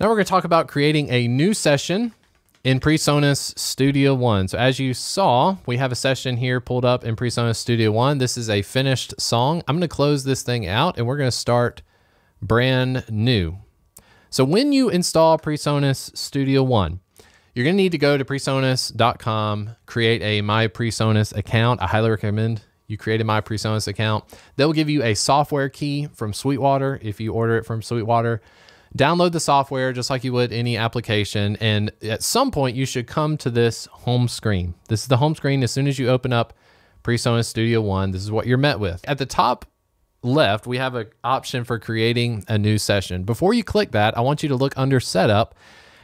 Now we're going to talk about creating a new session in PreSonus Studio One. So as you saw, we have a session here pulled up in PreSonus Studio One. This is a finished song. I'm going to close this thing out and we're going to start brand new. So when you install PreSonus Studio One, you're going to need to go to presonus.com, create a My PreSonus account. I highly recommend you create a My PreSonus account. They'll give you a software key from Sweetwater if you order it from Sweetwater. Download the software just like you would any application. And at some point, you should come to this home screen. This is the home screen. As soon as you open up PreSonus Studio One, this is what you're met with. At the top left, we have an option for creating a new session. Before you click that, I want you to look under Setup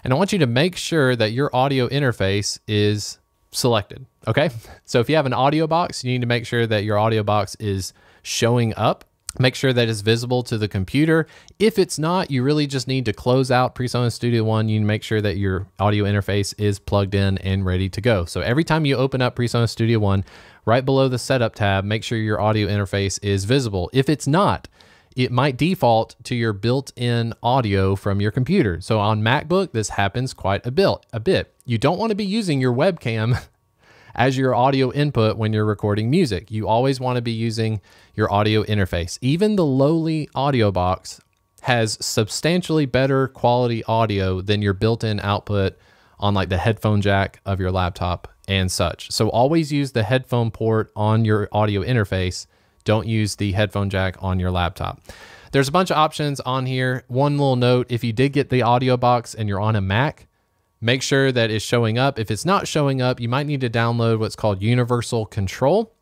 and I want you to make sure that your audio interface is selected. Okay. So if you have an audio box, you need to make sure that your audio box is showing up. Make sure that it's visible to the computer. If it's not, you really just need to close out PreSonus Studio One. You make sure that your audio interface is plugged in and ready to go. So every time you open up PreSonus Studio One, right below the Setup tab, make sure your audio interface is visible. If it's not, it might default to your built-in audio from your computer. So on MacBook, this happens quite a bit. A bit. You don't want to be using your webcam as your audio input when you're recording music. You always want to be using your audio interface. Even the lowly audio box has substantially better quality audio than your built-in output on like the headphone jack of your laptop and such. So always use the headphone port on your audio interface don't use the headphone jack on your laptop. There's a bunch of options on here. One little note, if you did get the audio box and you're on a Mac, make sure that it's showing up. If it's not showing up, you might need to download what's called Universal Control.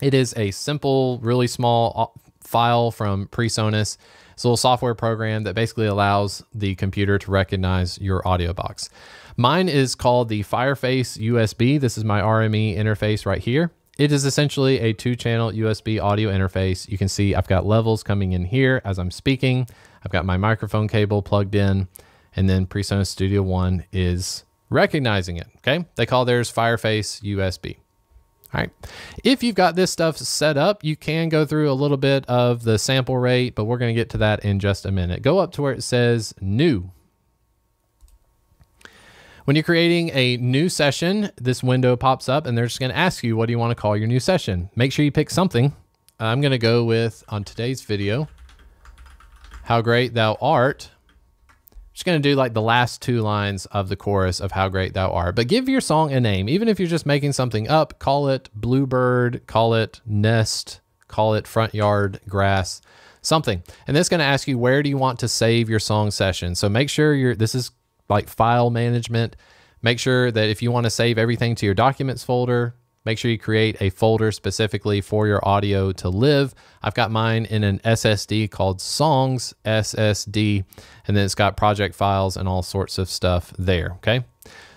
It is a simple, really small uh, file from PreSonus. It's a little software program that basically allows the computer to recognize your audio box. Mine is called the Fireface USB. This is my RME interface right here. It is essentially a two channel USB audio interface. You can see I've got levels coming in here as I'm speaking. I've got my microphone cable plugged in and then PreSonus Studio One is recognizing it. Okay. They call theirs Fireface USB. All right. If you've got this stuff set up, you can go through a little bit of the sample rate, but we're going to get to that in just a minute. Go up to where it says new when you're creating a new session, this window pops up and they're just going to ask you, what do you want to call your new session? Make sure you pick something. I'm going to go with, on today's video, How Great Thou Art. Just going to do like the last two lines of the chorus of How Great Thou Art. But give your song a name. Even if you're just making something up, call it Bluebird, call it Nest, call it Front Yard Grass, something. And this is going to ask you, where do you want to save your song session? So make sure you're, this is like file management. Make sure that if you want to save everything to your documents folder, make sure you create a folder specifically for your audio to live. I've got mine in an SSD called Songs SSD, and then it's got project files and all sorts of stuff there. Okay.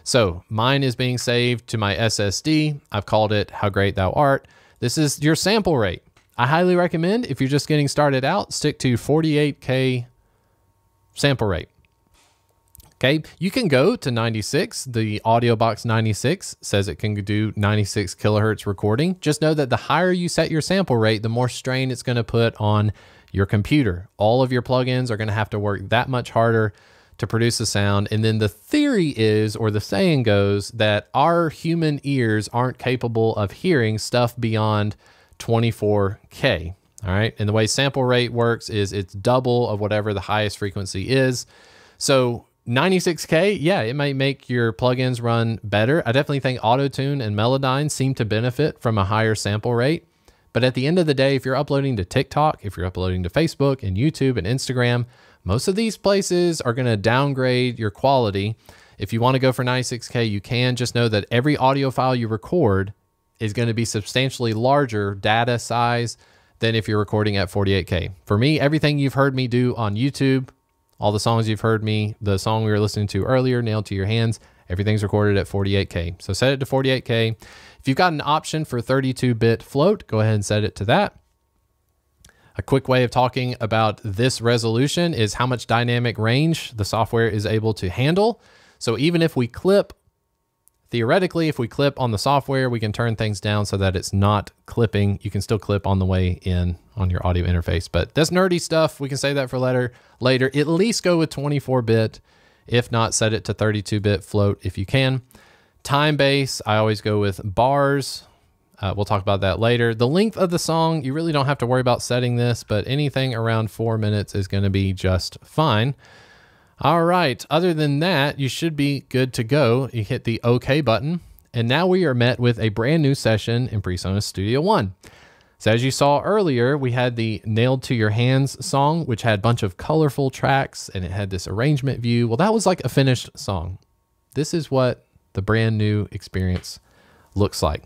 So mine is being saved to my SSD. I've called it How Great Thou Art. This is your sample rate. I highly recommend if you're just getting started out, stick to 48K sample rate. Okay, you can go to 96. The Audio Box 96 says it can do 96 kilohertz recording. Just know that the higher you set your sample rate, the more strain it's going to put on your computer. All of your plugins are going to have to work that much harder to produce the sound. And then the theory is, or the saying goes, that our human ears aren't capable of hearing stuff beyond 24K. All right. And the way sample rate works is it's double of whatever the highest frequency is. So 96K, yeah, it might make your plugins run better. I definitely think Auto-Tune and Melodyne seem to benefit from a higher sample rate. But at the end of the day, if you're uploading to TikTok, if you're uploading to Facebook and YouTube and Instagram, most of these places are going to downgrade your quality. If you want to go for 96K, you can. Just know that every audio file you record is going to be substantially larger data size than if you're recording at 48K. For me, everything you've heard me do on YouTube, all the songs you've heard me, the song we were listening to earlier, Nailed to Your Hands, everything's recorded at 48K. So set it to 48K. If you've got an option for 32 bit float, go ahead and set it to that. A quick way of talking about this resolution is how much dynamic range the software is able to handle. So even if we clip theoretically, if we clip on the software, we can turn things down so that it's not clipping. You can still clip on the way in on your audio interface, but that's nerdy stuff. We can save that for later. Later, at least go with 24 bit. If not, set it to 32 bit float if you can. Time base, I always go with bars. Uh, we'll talk about that later. The length of the song, you really don't have to worry about setting this, but anything around four minutes is going to be just fine. All right. Other than that, you should be good to go. You hit the OK button, and now we are met with a brand new session in PreSonus Studio One. So as you saw earlier, we had the Nailed to Your Hands song, which had a bunch of colorful tracks and it had this arrangement view. Well, that was like a finished song. This is what the brand new experience looks like.